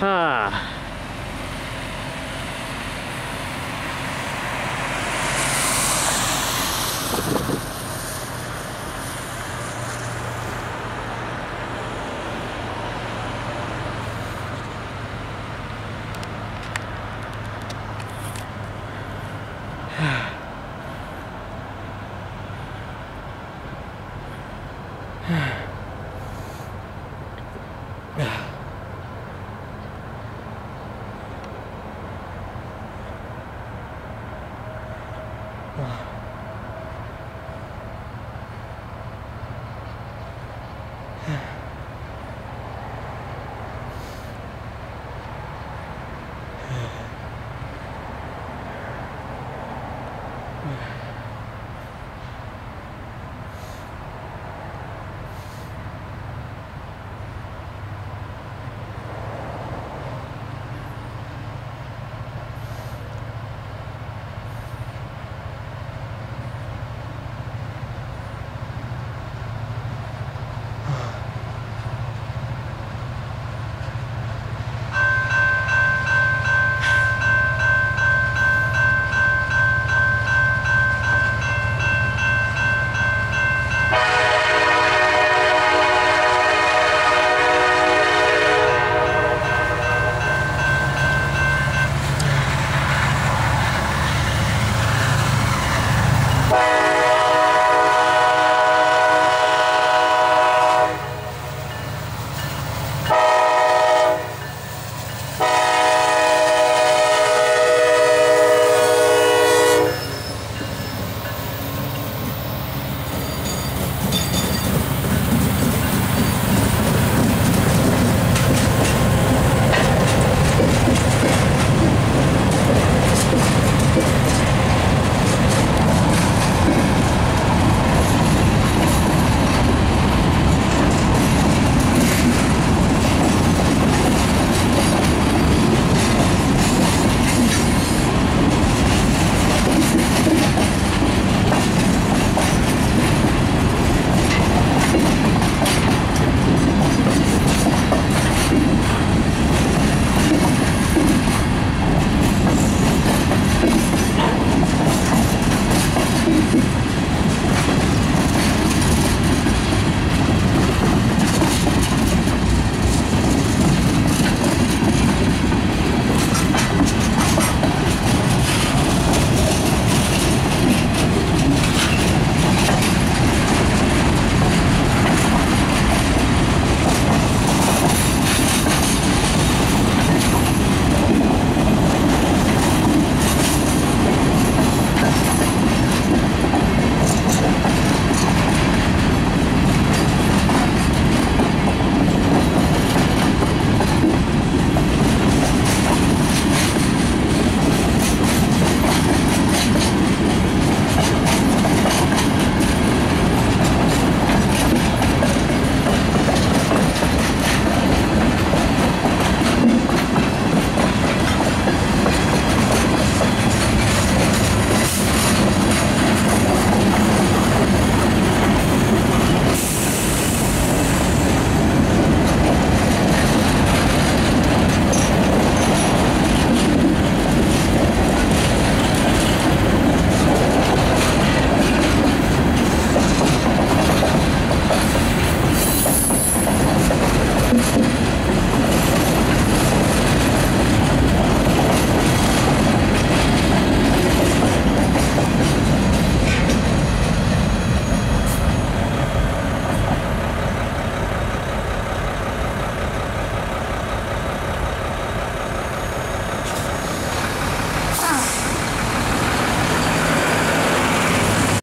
はあ。はあ。